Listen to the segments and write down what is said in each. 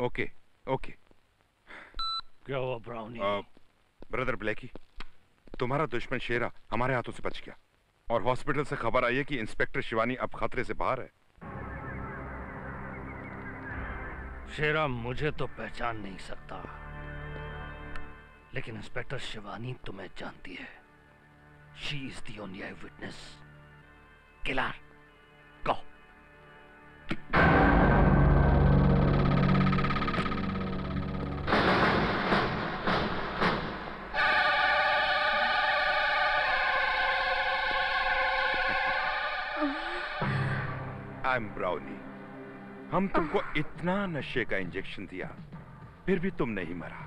Okay okay क्या हुआ brownie brother blackie तुम्हारा दुश्मन शेरा हमारे हाथों से बच गया। और हॉस्पिटल से खबर आई है कि इंस्पेक्टर शिवानी अब खतरे से बाहर है। शेरा मुझे तो पहचान नहीं सकता। लेकिन इंस्पेक्टर शिवानी तुम्हें जानती है। She is the only eye witness killer I am brownie हम तुमको इतना नशे का इंजेक्शन दिया फिर भी तुम नहीं मरा।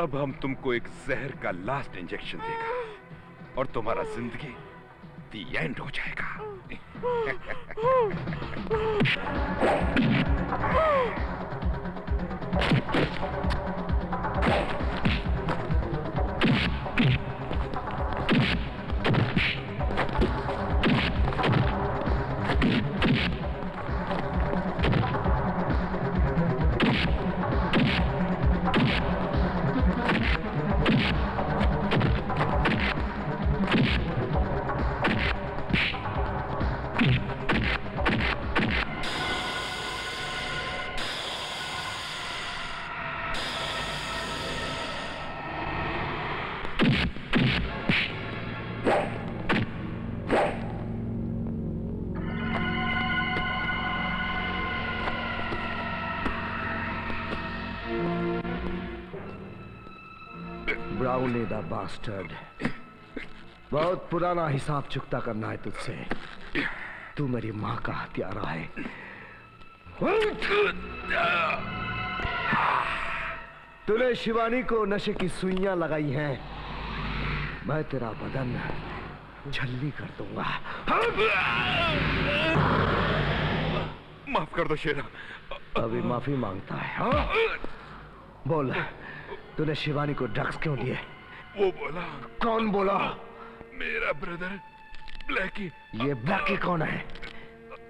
अब हम तुमको एक जहर का लास्ट इंजेक्शन देगा और तुम्हारा ज़िंदगी दी एंड हो जाएगा। ब्राउनी द बास्टर्ड बहुत पुराना हिसाब चुकता करना है तुझसे। तू मेरी माँ का हत्यारा है। तूने शिवानी को नशे की सुइयाँ लगाई हैं। मैं तेरा बदन झल्ली कर दूँगा। माफ़ कर दो शेरा। अभी माफ़ी माँगता है हाँ? बोल। तूने शिवानी को ड्रग्स क्यों दिए वो बोला कौन बोला? मेरा ब्रदर ब्लैकी ये ब्लैकी कौन है?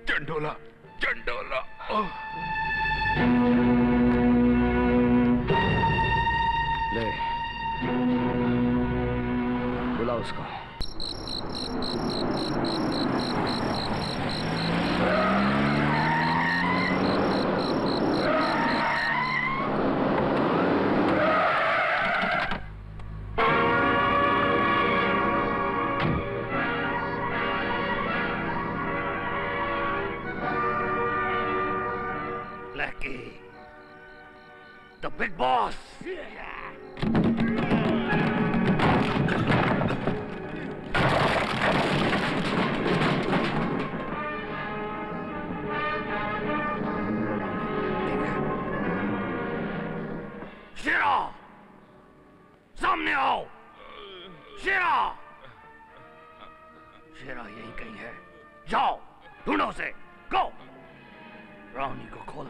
चंडोला चंडोला। ले बुला उसको। Blackie. The big boss. Shira, Somnio! Shiro! Shira. he ain't here. Joe! Who knows it? Go! को खोल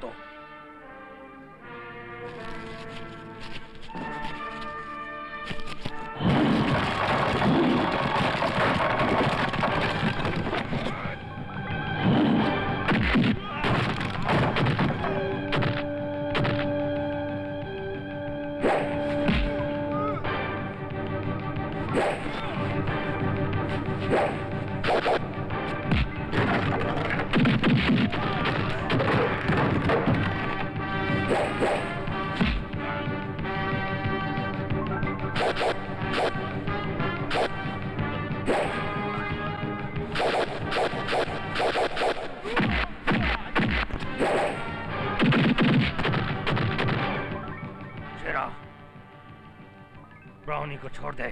ब्राउनी को छोड़ दे।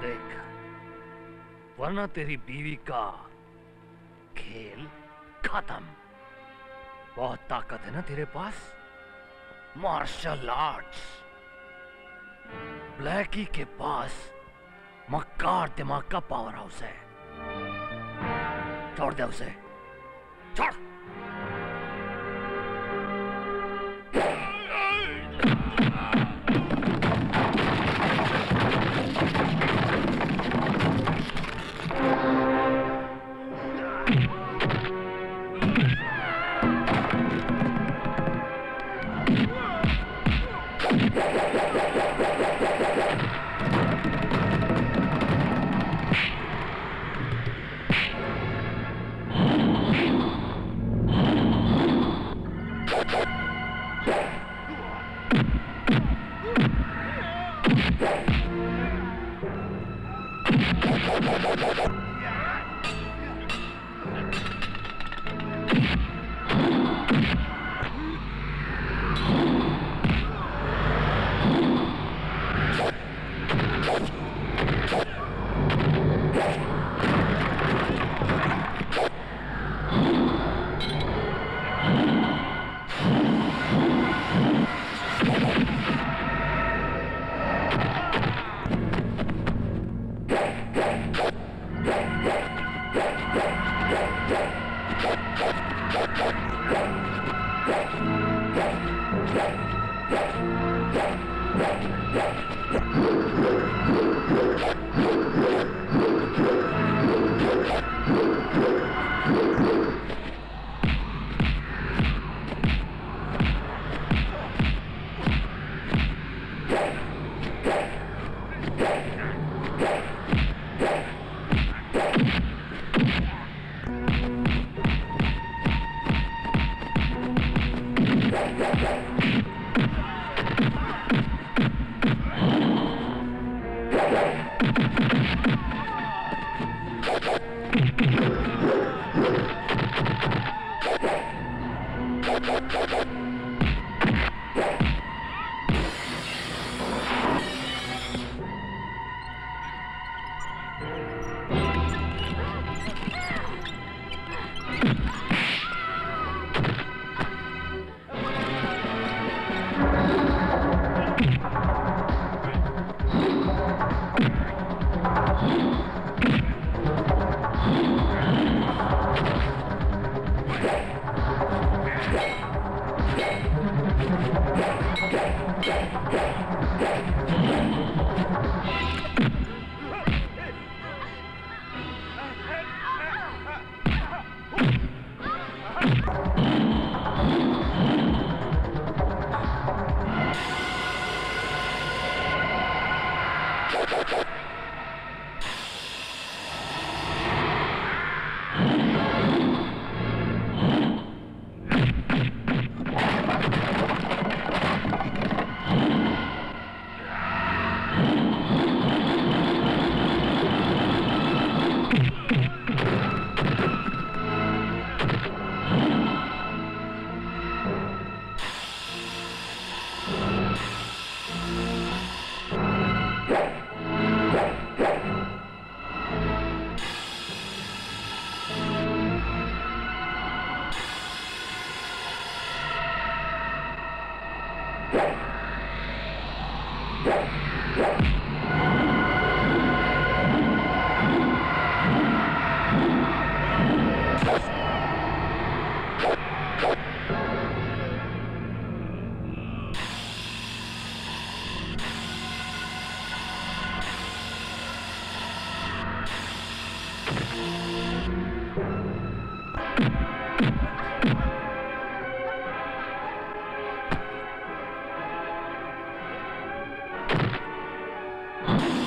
देख, वरना तेरी बीवी का खेल खत्म। बहुत ताकत है ना तेरे पास? मार्शल आर्ट्स ब्लैकी के पास मक्कार दिमाग का पावर हाउस है। छोड़ दे उसे छोड़ Yeah. you.